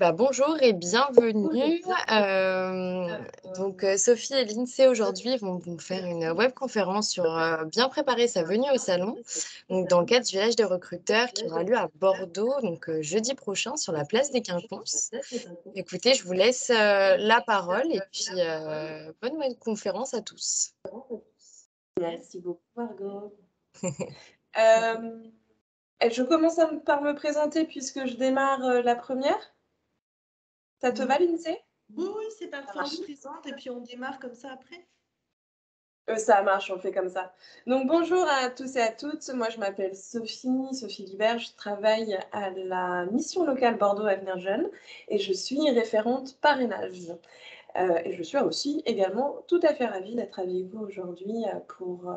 Bah, bonjour et bienvenue. Euh, donc, euh, Sophie et Lindsay aujourd'hui vont vous faire une webconférence sur euh, bien préparer sa venue au salon, donc dans le cadre du village des recruteurs qui aura lieu à Bordeaux, donc jeudi prochain sur la place des Quinconces. Écoutez, je vous laisse la parole et puis bonne conférence à tous. Merci beaucoup, Margot. je commence par me présenter puisque je démarre la première. Ça te va, Lindsay Oui, oui, c'est parfait. On présente et puis on démarre comme ça après. Euh, ça marche, on fait comme ça. Donc bonjour à tous et à toutes. Moi, je m'appelle Sophie, Sophie Libert. Je travaille à la mission locale Bordeaux Avenir Jeune et je suis référente parrainage. Euh, et je suis aussi également tout à fait ravie d'être avec vous aujourd'hui euh, pour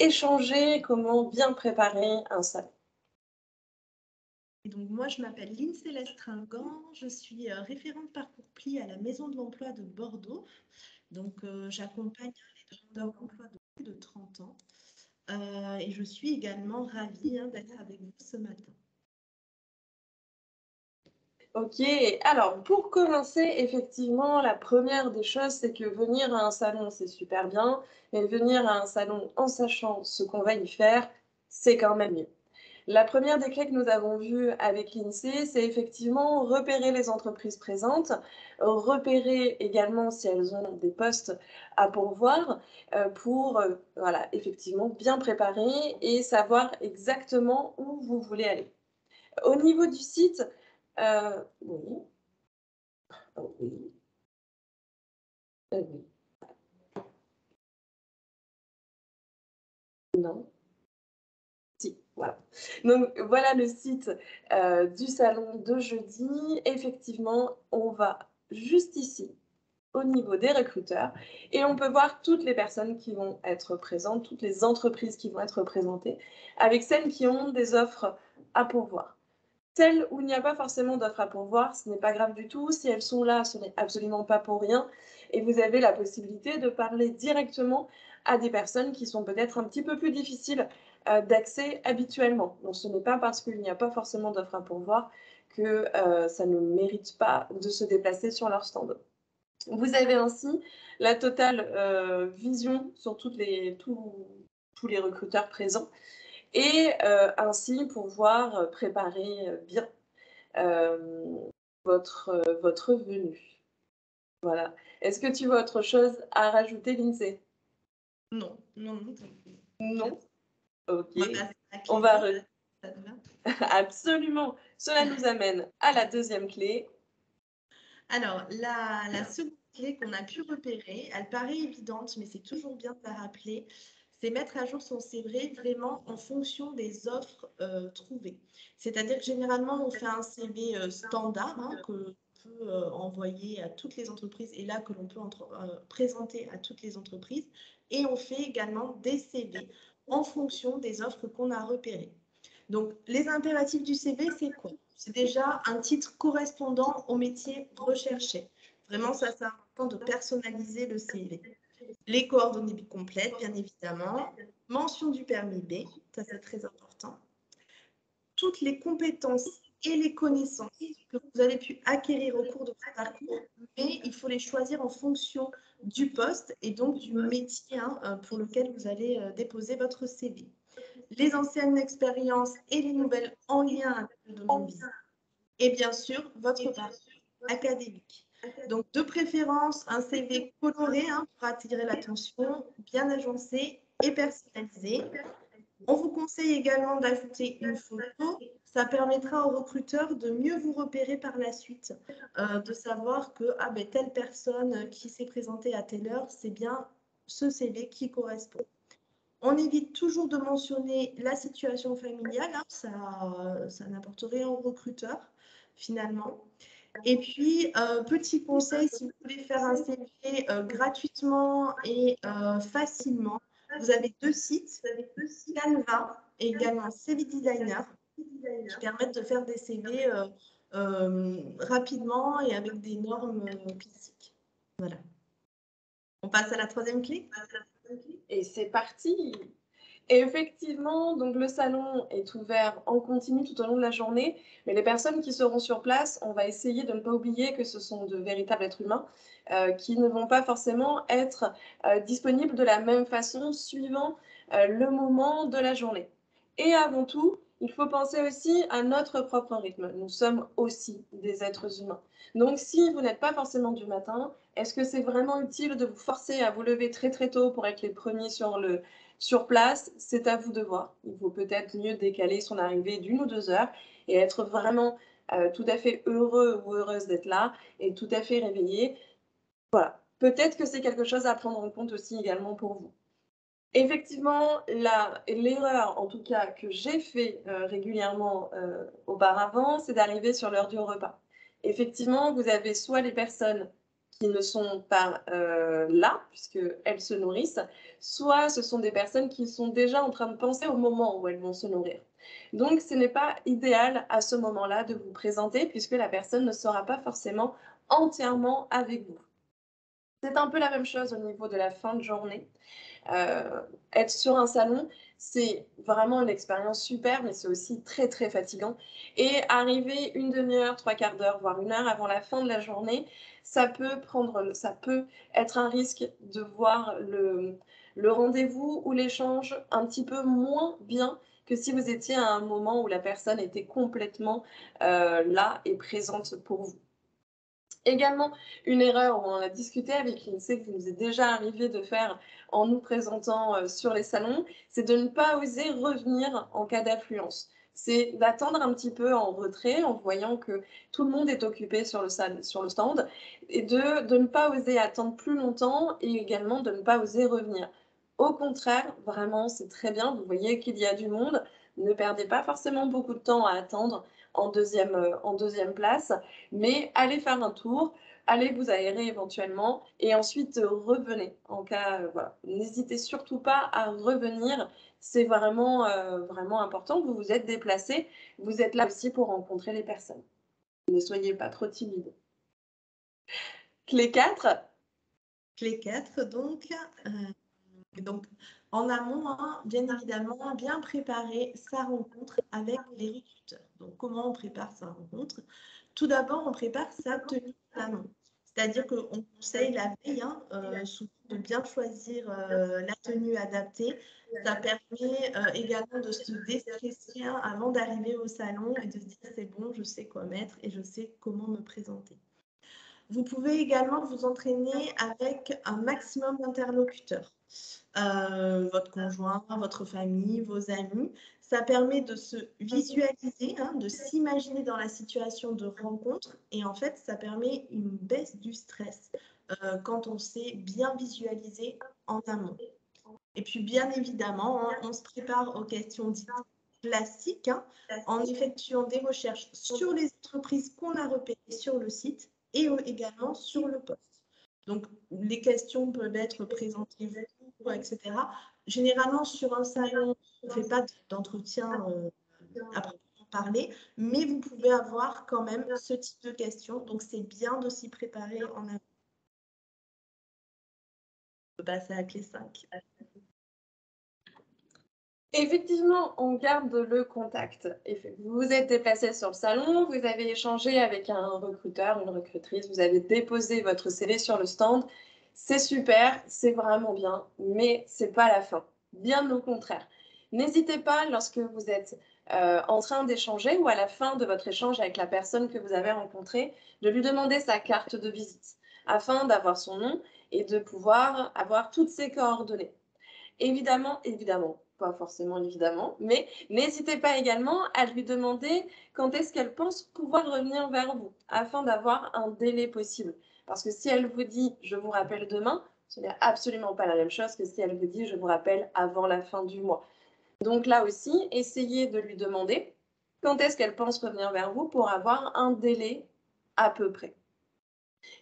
échanger comment bien préparer un salon donc, moi, je m'appelle Lynn Céleste Tringant, je suis euh, référente parcours pli à la Maison de l'Emploi de Bordeaux. Donc, euh, j'accompagne les demandeurs d'emploi de plus de 30 ans. Euh, et je suis également ravie hein, d'être avec vous ce matin. Ok, alors pour commencer, effectivement, la première des choses, c'est que venir à un salon, c'est super bien, mais venir à un salon en sachant ce qu'on va y faire, c'est quand même mieux. La première des clés que nous avons vues avec l'INSEE, c'est effectivement repérer les entreprises présentes, repérer également si elles ont des postes à pourvoir euh, pour euh, voilà, effectivement bien préparer et savoir exactement où vous voulez aller. Au niveau du site, euh, oui. Oh, oui. Non. Voilà. Donc voilà le site euh, du salon de jeudi. Effectivement, on va juste ici au niveau des recruteurs et on peut voir toutes les personnes qui vont être présentes, toutes les entreprises qui vont être présentées, avec celles qui ont des offres à pourvoir. Celles où il n'y a pas forcément d'offres à pourvoir, ce n'est pas grave du tout. Si elles sont là, ce n'est absolument pas pour rien. Et vous avez la possibilité de parler directement à des personnes qui sont peut-être un petit peu plus difficiles d'accès habituellement. Donc ce n'est pas parce qu'il n'y a pas forcément d'offres à pourvoir que euh, ça ne mérite pas de se déplacer sur leur stand. Vous avez ainsi la totale euh, vision sur toutes les, tous les recruteurs présents et ainsi pouvoir préparer bien votre, votre venue. Voilà. Est-ce que tu vois autre chose à rajouter, Lindsay? Non, non, non. Non? Ok. On va. Absolument. Cela nous amène à la deuxième clé. Alors, la, la seconde clé qu'on a pu repérer, elle paraît évidente, mais c'est toujours bien de la rappeler, c'est mettre à jour son CV vraiment en fonction des offres euh, trouvées. C'est-à-dire que généralement, on fait un CV euh, standard hein, que l'on peut euh, envoyer à toutes les entreprises et là que l'on peut présenter à toutes les entreprises. Et on fait également des CV en fonction des offres qu'on a repérées. Donc, les impératifs du CV, c'est quoi? C'est déjà un titre correspondant au métier recherché. Vraiment, ça, c'est important de personnaliser le CV. Les coordonnées complètes, bien évidemment. Mention du permis B, ça c'est très important. Toutes les compétences et les connaissances que vous avez pu acquérir au cours de votre parcours, mais il faut les choisir en fonction du poste et donc du métier hein, euh, pour lequel vous allez euh, déposer votre CV. Les anciennes expériences et les nouvelles en lien avec le domaine visé. Et bien sûr, votre parcours académique. Donc, de préférence, un CV coloré hein, pour attirer l'attention, bien agencé et personnalisé. On vous conseille également d'ajouter une photo ça permettra aux recruteurs de mieux vous repérer par la suite, euh, de savoir que ah, ben, telle personne qui s'est présentée à telle heure, c'est bien ce CV qui correspond. On évite toujours de mentionner la situation familiale, hein, ça, ça rien aux recruteurs finalement. Et puis, euh, petit conseil, si vous voulez faire un CV euh, gratuitement et facilement, vous avez deux sites, Canva et également CV Designer qui permettent de faire des CV euh, euh, rapidement et avec des normes euh, classiques. Voilà. On passe à la troisième clé Et c'est parti effectivement, donc le salon est ouvert en continu tout au long de la journée, mais les personnes qui seront sur place, on va essayer de ne pas oublier que ce sont de véritables êtres humains qui ne vont pas forcément être disponibles de la même façon suivant le moment de la journée. Et avant tout, il faut penser aussi à notre propre rythme. Nous sommes aussi des êtres humains. Donc, si vous n'êtes pas forcément du matin, est-ce que c'est vraiment utile de vous forcer à vous lever très très tôt pour être les premiers sur le, sur place, c'est à vous de voir. Il vaut peut-être mieux décaler son arrivée d'une ou deux heures et être vraiment euh, tout à fait heureux ou heureuse d'être là et tout à fait réveillé. Voilà. Peut-être que c'est quelque chose à prendre en compte aussi également pour vous. Effectivement, l'erreur, en tout cas, que j'ai fait euh, régulièrement euh, auparavant, c'est d'arriver sur l'heure du repas. Effectivement, vous avez soit les personnes qui ne sont pas euh, là, puisqu'elles se nourrissent, soit ce sont des personnes qui sont déjà en train de penser au moment où elles vont se nourrir. Donc, ce n'est pas idéal à ce moment-là de vous présenter, puisque la personne ne sera pas forcément entièrement avec vous. C'est un peu la même chose au niveau de la fin de journée. Euh, être sur un salon, c'est vraiment une expérience super, mais c'est aussi très très fatigant. Et arriver une demi-heure, trois quarts d'heure, voire une heure avant la fin de la journée, ça peut prendre, ça peut être un risque de voir le, rendez-vous ou l'échange un petit peu moins bien que si vous étiez à un moment où la personne était complètement euh, là et présente pour vous. Également, une erreur, on a discuté avec l'INSEE, qui nous est déjà arrivé de faire en nous présentant euh, sur les salons, c'est de ne pas oser revenir en cas d'affluence c'est d'attendre un petit peu en retrait en voyant que tout le monde est occupé sur le, stand et de ne pas oser attendre plus longtemps et également de ne pas oser revenir. Au contraire, vraiment, c'est très bien. Vous voyez qu'il y a du monde. Ne perdez pas forcément beaucoup de temps à attendre en deuxième, euh, en deuxième place, mais allez faire un tour, allez vous aérer éventuellement et ensuite euh, revenez en cas, euh, voilà. N'hésitez surtout pas à revenir c'est vraiment, vraiment important. Vous vous êtes déplacé. Vous êtes là aussi pour rencontrer les personnes. Ne soyez pas trop timide. Clé 4. Clé 4, donc. Donc, en amont, hein, bien évidemment, bien préparer sa rencontre avec les recruteurs. Donc, comment on prépare sa rencontre? Tout d'abord, on prépare sa tenue d'amont. C'est-à-dire qu'on conseille la veille hein, euh, de bien choisir euh, la tenue adaptée. Ça permet euh, également de se déstresser hein, avant d'arriver au salon et de se dire c'est bon, je sais quoi mettre et je sais comment me présenter. Vous pouvez également vous entraîner avec un maximum d'interlocuteurs. Votre conjoint, votre famille, vos amis. Ça permet de se visualiser, hein, de s'imaginer dans la situation de rencontre. Et en fait, ça permet une baisse du stress euh, quand on sait bien visualiser en amont. Et puis, bien évidemment, hein, on se prépare aux questions dites classiques hein, en effectuant des recherches sur les entreprises qu'on a repérées sur le site et également sur le poste. Donc, les questions peuvent être présentées, etc. Généralement, sur un salon, on ne fait pas d'entretien euh, à proprement parler, mais vous pouvez avoir quand même ce type de questions. Donc, c'est bien de s'y préparer en amont. On peut passer à clé 5. Effectivement, on garde le contact. Vous êtes déplacé sur le salon, vous avez échangé avec un recruteur, une recrutrice, vous avez déposé votre CV sur le stand. C'est super, c'est vraiment bien, mais c'est pas la fin. Bien au contraire. N'hésitez pas lorsque vous êtes euh, en train d'échanger ou à la fin de votre échange avec la personne que vous avez rencontrée, de lui demander sa carte de visite afin d'avoir son nom et de pouvoir avoir toutes ses coordonnées. Évidemment, évidemment, pas forcément évidemment, mais n'hésitez pas également à lui demander quand est-ce qu'elle pense pouvoir revenir vers vous afin d'avoir un délai possible. Parce que si elle vous dit je vous rappelle demain, ce n'est absolument pas la même chose que si elle vous dit je vous rappelle avant la fin du mois. Donc là aussi, essayez de lui demander quand est-ce qu'elle pense revenir vers vous pour avoir un délai à peu près.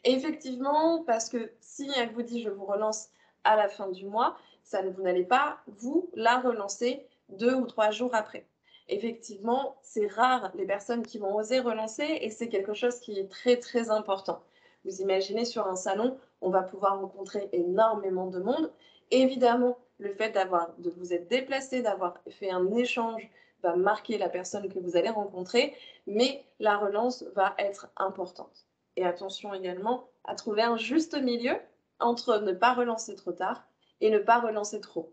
effectivement, parce que si elle vous dit je vous relance à la fin du mois, ça, vous n'allez pas, vous, la relancer deux ou trois jours après. Effectivement, c'est rare les personnes qui vont oser relancer et c'est quelque chose qui est très très important. Vous imaginez sur un salon, on va pouvoir rencontrer énormément de monde. Évidemment, le fait de vous être déplacé, d'avoir fait un échange va marquer la personne que vous allez rencontrer, mais la relance va être importante. Et attention également à trouver un juste milieu entre ne pas relancer trop tard et ne pas relancer trop.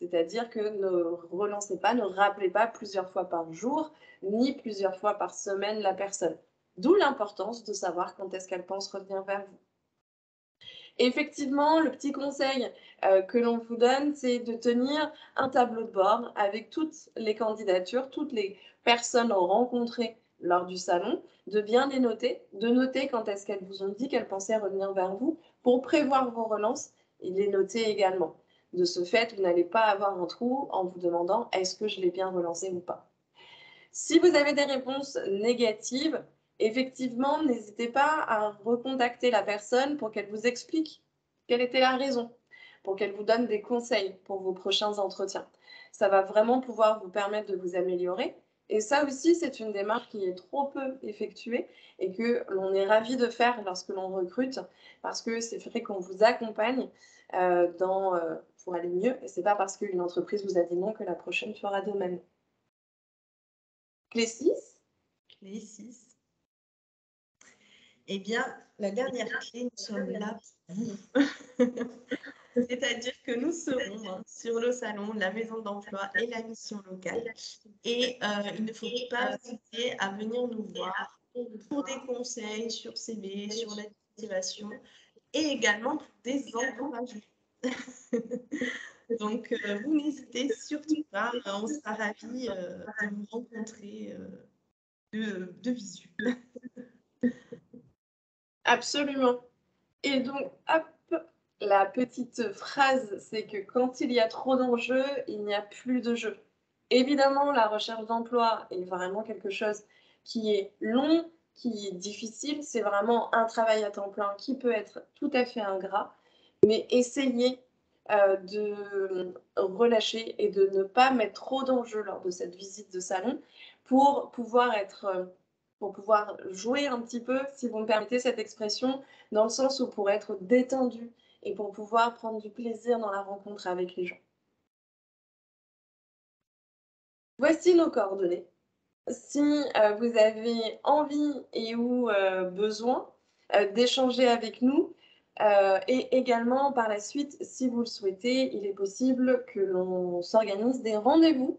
C'est-à-dire que ne relancez pas, ne rappelez pas plusieurs fois par jour, ni plusieurs fois par semaine la personne. D'où l'importance de savoir quand est-ce qu'elle pense revenir vers vous. Effectivement, le petit conseil euh, que l'on vous donne, c'est de tenir un tableau de bord avec toutes les candidatures, toutes les personnes rencontrées lors du salon, de bien les noter, de noter quand est-ce qu'elles vous ont dit qu'elles pensaient revenir vers vous pour prévoir vos relances et les noter également. De ce fait, vous n'allez pas avoir un trou en vous demandant est-ce que je l'ai bien relancé ou pas? Si vous avez des réponses négatives, effectivement, n'hésitez pas à recontacter la personne pour qu'elle vous explique quelle était la raison, pour qu'elle vous donne des conseils pour vos prochains entretiens. Ça va vraiment pouvoir vous permettre de vous améliorer. Et ça aussi, c'est une démarche qui est trop peu effectuée et que l'on est ravi de faire lorsque l'on recrute parce que c'est vrai qu'on vous accompagne euh, euh, pour aller mieux. Et c'est pas parce qu'une entreprise vous a dit non que la prochaine fera de même. Clé 6 Clé 6. Eh bien, la dernière clé, nous sommes là pour vous. C'est-à-dire que nous serons hein, sur le salon, la maison d'emploi et la mission locale. Et euh, il ne faut pas hésiter à venir nous voir pour des conseils sur CV, sur la motivation et également pour des encouragements. Donc, euh, vous n'hésitez surtout pas. On sera ravis euh, de vous rencontrer de, de visu. Absolument. Et donc, hop, la petite phrase, c'est que quand il y a trop d'enjeux, il n'y a plus de jeu. Évidemment, la recherche d'emploi est vraiment quelque chose qui est long, qui est difficile. C'est vraiment un travail à temps plein qui peut être tout à fait ingrat. Mais essayez euh, de relâcher et de ne pas mettre trop d'enjeux lors de cette visite de salon pour pouvoir être euh, pour pouvoir jouer un petit peu, si vous me permettez cette expression, dans le sens où pour être détendu et pour pouvoir prendre du plaisir dans la rencontre avec les gens. Voici nos coordonnées. Si euh, vous avez envie et ou euh, besoin euh, d'échanger avec nous, et également par la suite, si vous le souhaitez, il est possible que l'on s'organise des rendez-vous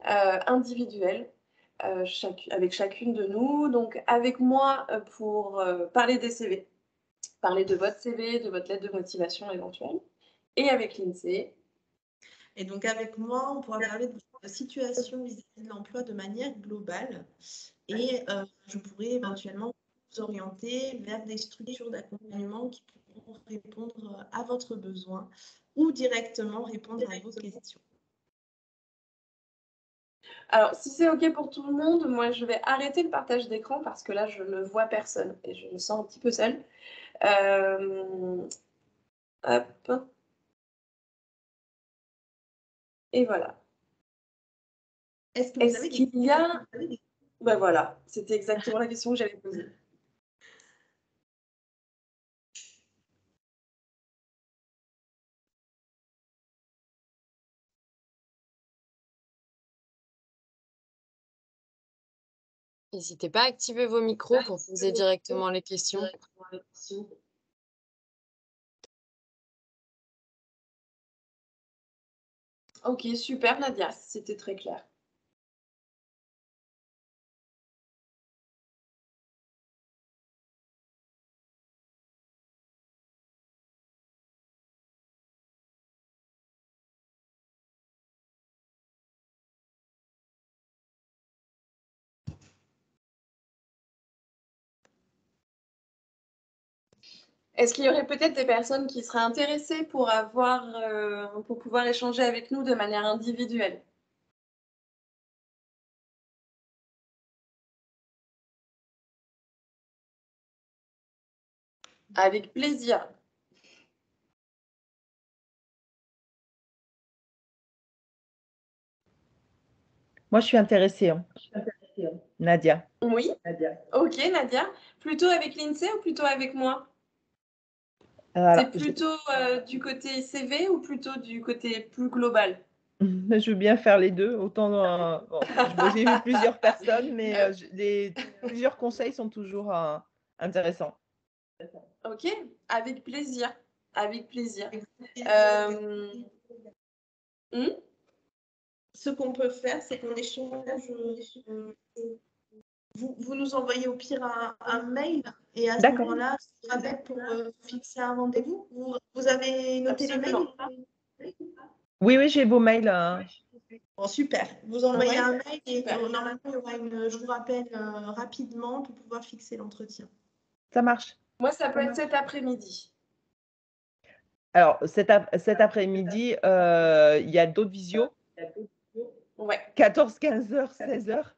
individuels euh, avec chacune de nous. Donc avec moi euh, pour euh, parler des CV, parler de votre CV, de votre lettre de motivation éventuelle, et avec l'INSEE. Et donc avec moi, on pourra parler de votre situation vis-à-vis de l'emploi de manière globale. Et je pourrais éventuellement vous orienter vers des structures d'accompagnement qui pourront répondre à votre besoin ou directement répondre à vos questions. Alors, si c'est OK pour tout le monde, moi, je vais arrêter le partage d'écran parce que là, je ne vois personne et je me sens un petit peu seule. Euh, hop. Et voilà. Est-ce qu'il y a... Ben voilà, c'était exactement la question que j'avais posée. N'hésitez pas à activer vos micros pour poser directement les questions. Ok, super Nadia, c'était très clair. Est-ce qu'il y aurait peut-être des personnes qui seraient intéressées pour avoir, euh, pour pouvoir échanger avec nous de manière individuelle? Avec plaisir. Moi, je suis intéressée. Hein. Nadia. Oui. Nadia. Ok, Nadia. Plutôt avec l'INSEE ou plutôt avec moi? C'est plutôt euh, du côté CV ou plutôt du côté plus global? Je veux bien faire les deux. Autant euh, j'ai vu plusieurs personnes, mais euh, les, plusieurs conseils sont toujours intéressants. Ok, avec plaisir. Avec plaisir. Hmm? Ce qu'on peut faire, c'est qu'on échange vous, nous envoyez au pire un, mail et à ce moment-là, avec pour euh, fixer un rendez-vous. Vous, avez noté les mails Oui, oui, j'ai vos mails. Hein. Bon, super. Vous envoyez un mail et normalement, il y aura une, je vous rappelle euh, rapidement pour pouvoir fixer l'entretien. Ça marche. Moi, ça peut être cet après-midi. Alors, cet, après-midi, euh, il y a d'autres visios? Ouais. 14, 15 heures, 16 heures.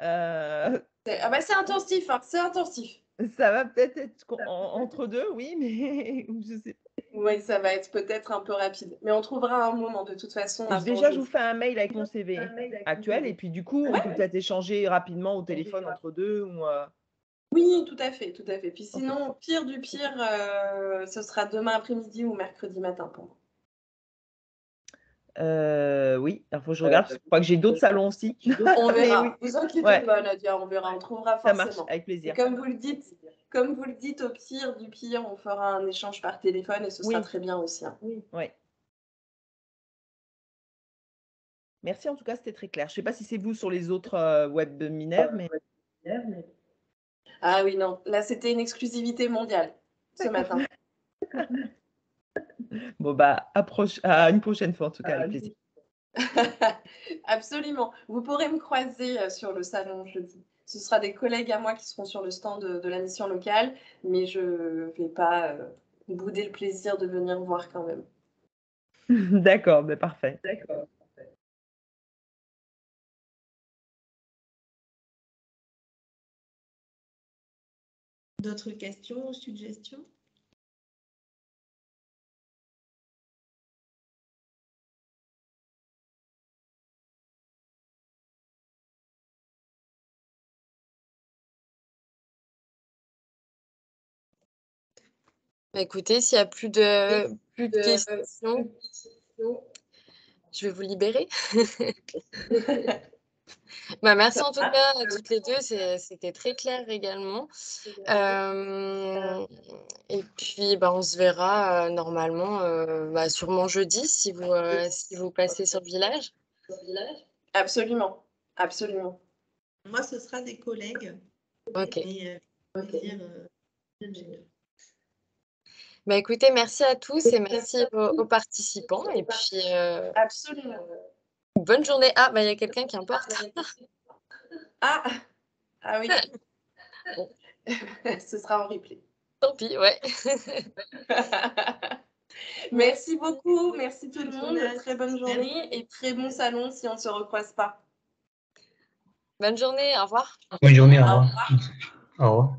Euh, ah bah c'est intensif, hein, c'est intensif. Ça va peut-être être, entre deux, oui, mais je sais pas. Oui, ça va être peut-être un peu rapide. Mais on trouvera un moment de toute façon. Déjà, je vous fais un mail avec mon CV actuel et puis du coup, on peut peut-être échanger rapidement au téléphone entre deux. Ou, euh, Oui, tout à fait, tout à fait. Puis sinon, pire du pire, euh, ce sera demain après-midi ou mercredi matin pour moi. Euh, oui, il faut que je regarde. je crois que j'ai d'autres salons aussi. On verra. Vous inquiétez pas, Nadia, on verra. On trouvera forcément. Ça marche, avec plaisir. comme vous le dites, comme vous le dites, au pire du pire, on fera un échange par téléphone et ce sera très bien aussi. Hein. Oui. Merci, en tout cas, c'était très clair. Je ne sais pas si c'est vous sur les autres euh, webinaires, mais... Ah oui, non. Là, c'était une exclusivité mondiale ce matin. Bon, bah, approche, à une prochaine fois, en tout cas, avec plaisir. Absolument. Vous pourrez me croiser euh, sur le salon jeudi. Ce sera des collègues à moi qui seront sur le stand de, la mission locale, mais je ne vais pas euh, bouder le plaisir de venir voir quand même. D'accord, mais parfait. D'accord. D'autres questions ou suggestions? Écoutez, s'il n'y a plus de, plus de questions, je vais vous libérer. bah, merci en tout cas à toutes les deux, c'était très clair également. Euh, et puis, bah, on se verra euh, normalement, euh, bah, sûrement jeudi, si vous, si vous passez sur le village. Absolument, absolument. Moi, ce sera des collègues. Ok. Bah, écoutez, merci à tous et merci aux, participants. Et puis, euh, Absolument. bonne journée. Ah, bah, il y a quelqu'un qui importe. Ah, ah oui. Ce sera en replay. Tant pis, ouais. merci beaucoup. Merci tout le monde. Très bonne journée et très bon salon si on ne se recroise pas. Bonne journée. Au revoir. Bonne journée. Au revoir. Au revoir.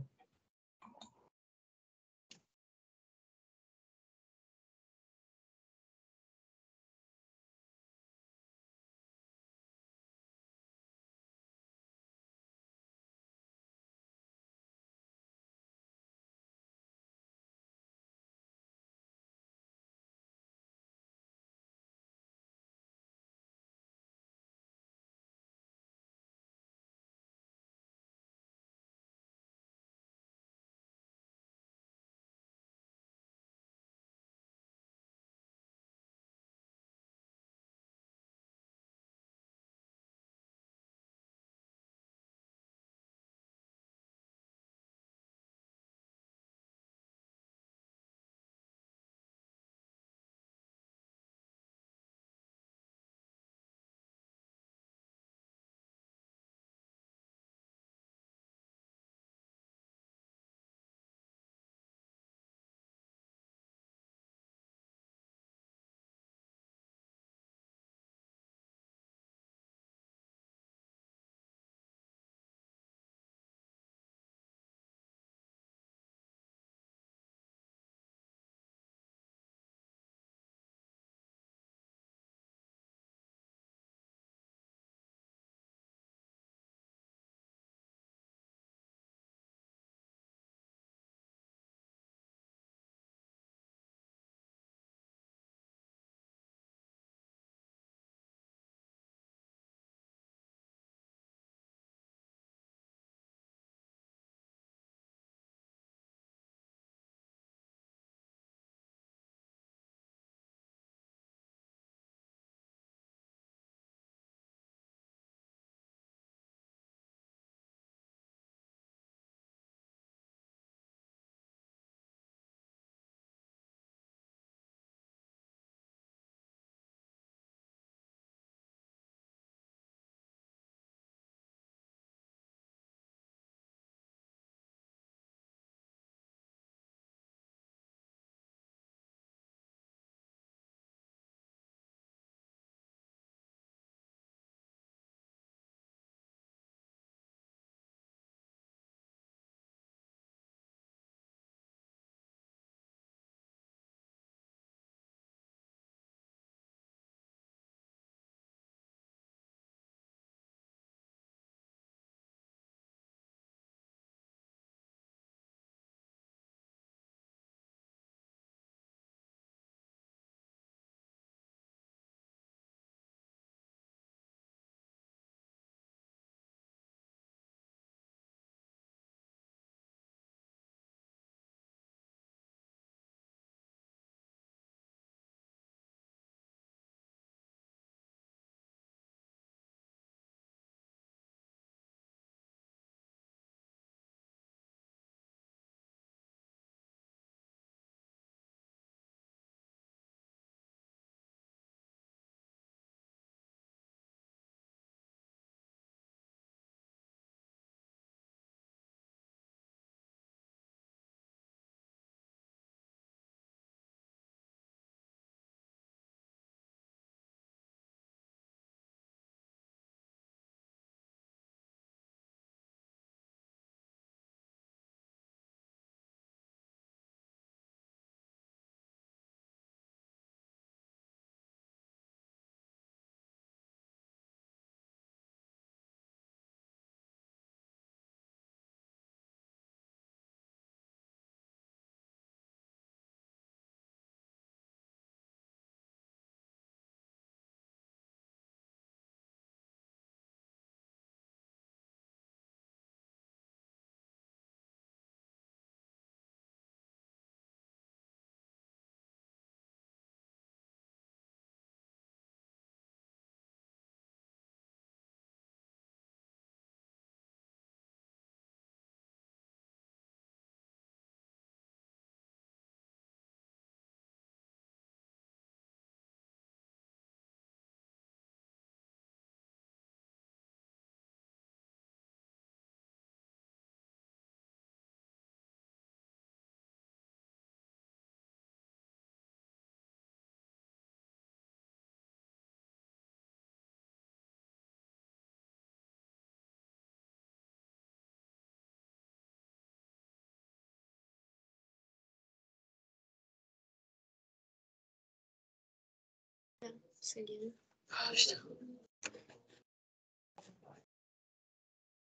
Céline. Ah, putain.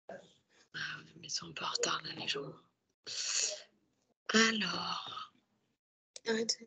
Ah, mais ils sont un peu en retard là, les gens. Alors. Arrête.